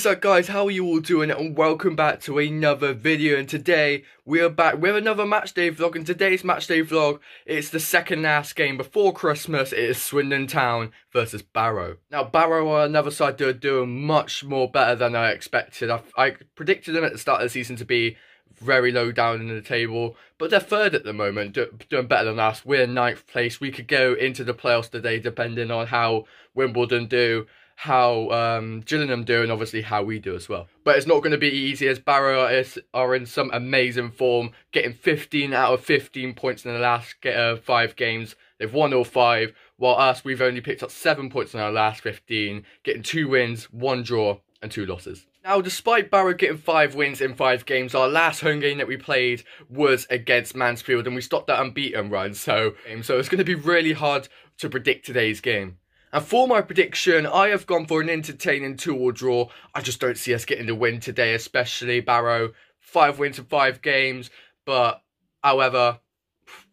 What is up guys, how are you all doing? And welcome back to another video. And today we are back with another matchday vlog. And today's matchday vlog it's the second last game before Christmas, it is Swindon Town versus Barrow. Now Barrow on another side they're doing much more better than I expected, I, I predicted them at the start of the season to be very low down in the table, but they're third at the moment, doing better than us. We're ninth place. We could go into the playoffs today, depending on how Wimbledon do how um, Gillingham do and obviously how we do as well. But it's not going to be easy as Barrow is, are in some amazing form, getting 15 out of 15 points in the last uh, five games. They've won all five, while us, we've only picked up seven points in our last 15, getting two wins, one draw, and two losses. Now, despite Barrow getting five wins in five games, our last home game that we played was against Mansfield, and we stopped that unbeaten run, so, so it's going to be really hard to predict today's game. And for my prediction, I have gone for an entertaining two-or draw. I just don't see us getting the win today, especially Barrow. Five wins in five games. But, however,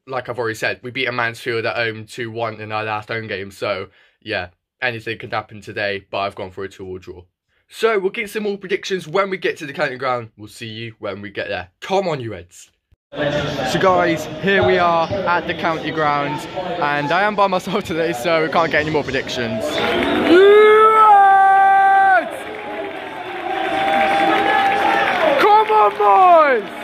like I've already said, we beat a Mansfield at home 2-1 in our last home game. So, yeah, anything could happen today. But I've gone for a two-or draw. So, we'll get some more predictions when we get to the County Ground. We'll see you when we get there. Come on, you Reds. So guys, here we are at the county ground and I am by myself today so we can't get any more predictions. Come on boys!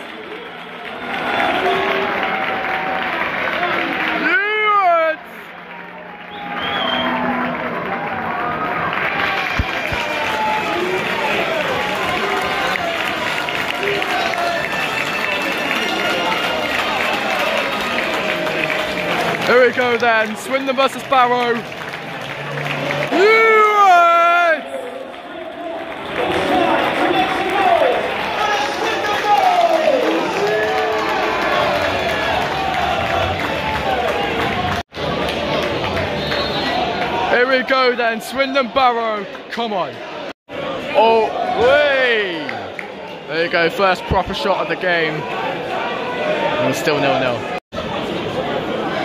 Here we go then, Swindon versus Barrow. Here we go then, Swindon Barrow, come on. Oh, way! There you go, first proper shot of the game. And still nil-nil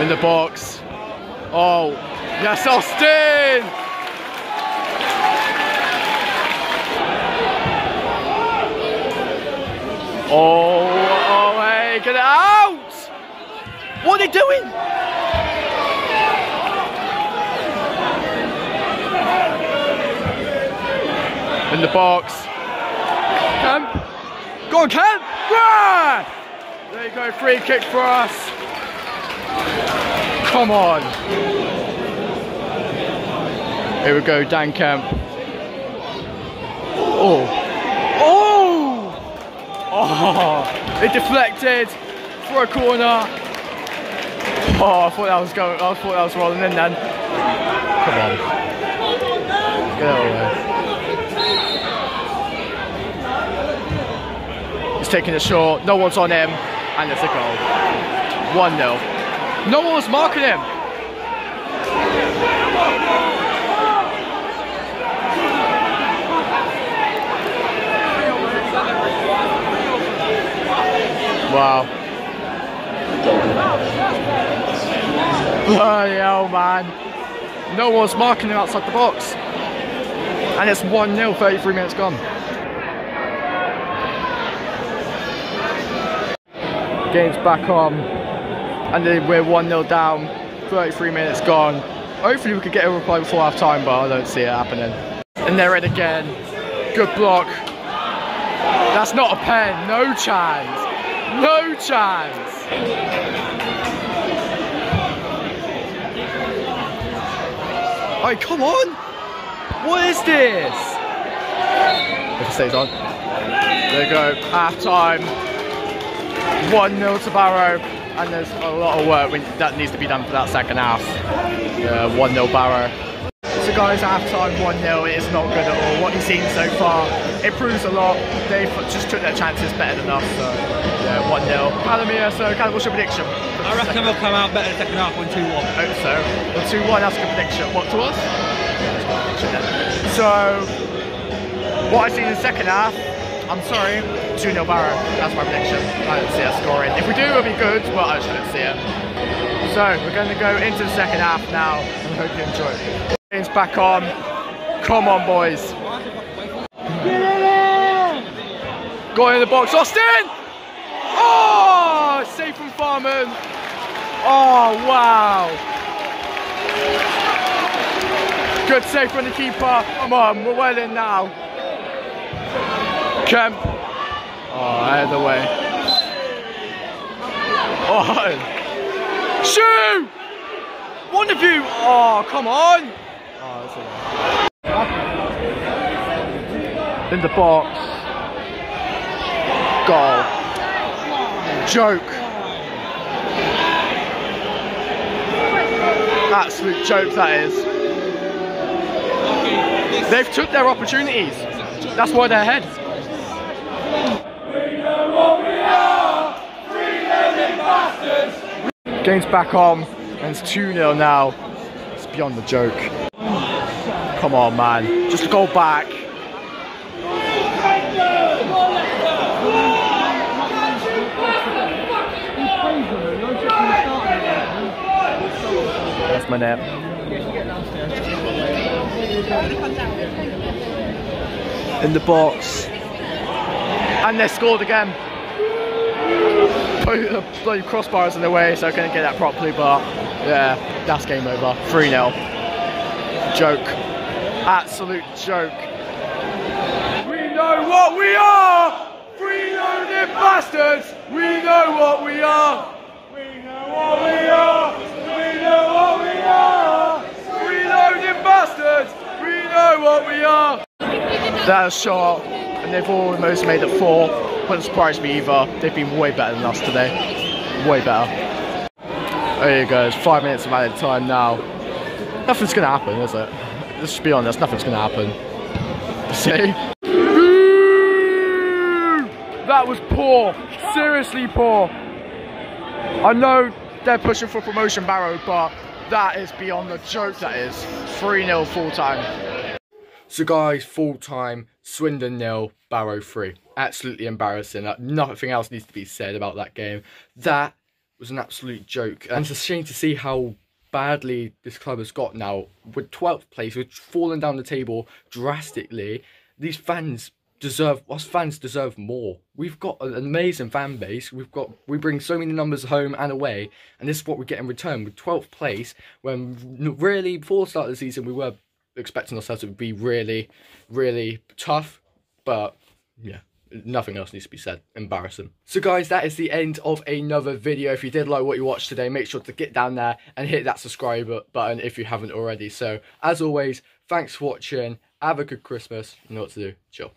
in the box. Oh, yes, Austin! Oh, oh, hey, get it out! What are they doing? In the box. Kemp. Go on, Kemp! Yeah! There you go, free kick for us. Come on. Here we go, Dan Kemp. Oh. Oh! Oh! It deflected for a corner. Oh, I thought that was going. I thought that was rolling in then. Come on. Get out of there. He's taking it short. No one's on him, and it's a goal. One 0 no one was marking him. Wow. Bloody hell, man. No one's marking him outside the box. And it's 1-0, 33 minutes gone. Game's back on and then we're 1-0 down, 33 minutes gone. Hopefully we could get a reply before half time, but I don't see it happening. And they're in again. Good block. That's not a pen, no chance. No chance. Oh, come on. What is this? If it stays on. There you go, half time. 1-0 to Barrow and there's a lot of work that needs to be done for that second half. Uh, 1-0 Barrow. So guys, half time 1-0, it is not good at all. What you've seen so far, it proves a lot. They just took their chances better than us, so yeah, 1-0. Calamia, so Callum, what's your prediction? I reckon we'll come out better in the second half, win 2-1. Hope so. Well, 2-1, that's a good prediction. What, to us? So, what I've seen in the second half, I'm sorry, 2 0 Barrow. That's my prediction. I don't see us scoring. If we do, it'll be good, but I just don't see it. So, we're going to go into the second half now, and hope you enjoy it. Game's back on. Come on, boys. Got in the box. Austin! Oh! Safe from Farman. Oh, wow. Good save from the keeper. Come on, we're well in now. Kemp. Oh, out the way. Oh. Shoot! One of you! Oh, come on! Oh, In the box. Goal. Joke. Absolute joke that is. They've took their opportunities. That's why they're ahead. Game's back on, and it's 2 0 now. It's beyond the joke. Come on, man. Just go back. That's my nap. In the box. And they scored again. The uh, bloody crossbars in the way, so I couldn't get that properly, but yeah, that's game over. 3 0. Joke. Absolute joke. We know what we are! Three loaded bastards! We know what we are! We know what we are! We know what we are! Three loaded bastards! We know what we are! That shot, and they've almost made it four. Wouldn't surprise me either. They've been way better than us today. Way better. There you go, it's five minutes of added time now. Nothing's gonna happen, is it? Let's just be honest, nothing's gonna happen. See? That was poor. Seriously poor. I know they're pushing for promotion, Barrow, but that is beyond the joke, that is. 3 0 full time. So, guys, full time, Swindon nil, Barrow 3. Absolutely embarrassing. Nothing else needs to be said about that game. That was an absolute joke. And it's a shame to see how badly this club has got now. With 12th place, we've fallen down the table drastically. These fans deserve us fans deserve more. We've got an amazing fan base. We've got we bring so many numbers home and away, and this is what we get in return with 12th place. When really before the start of the season, we were expecting ourselves to be really, really tough, but yeah. Nothing else needs to be said. Embarrassing. So guys, that is the end of another video. If you did like what you watched today, make sure to get down there and hit that subscribe button if you haven't already. So, as always, thanks for watching. Have a good Christmas. You know what to do. Chill.